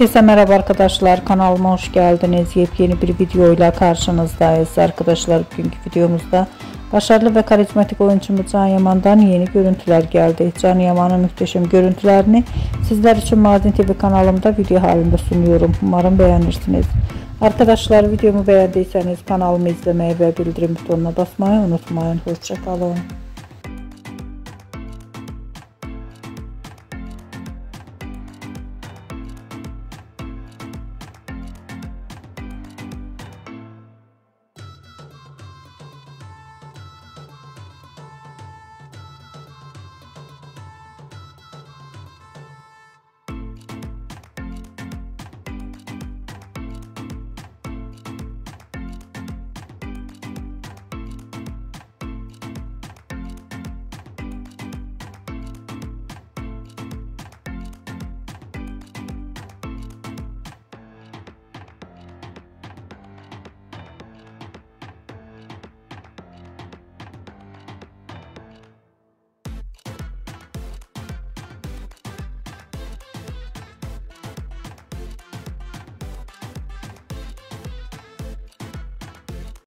Herkese merhaba arkadaşlar kanalıma hoş geldiniz. Yepyeni bir video ile karşınızdayız arkadaşlar. Bugünkü videomuzda başarılı ve karizmatik oyuncumuz Can Yaman'dan yeni görüntüler geldi. Can Yaman'ın muhteşem görüntülerini sizler için Mazin TV kanalımda video halinde sunuyorum. Umarım beğenirsiniz. Arkadaşlar videomu beğendiyseniz kanalımı izlemeyi ve bildirim butonuna basmayı unutmayın. Hoşçakalın.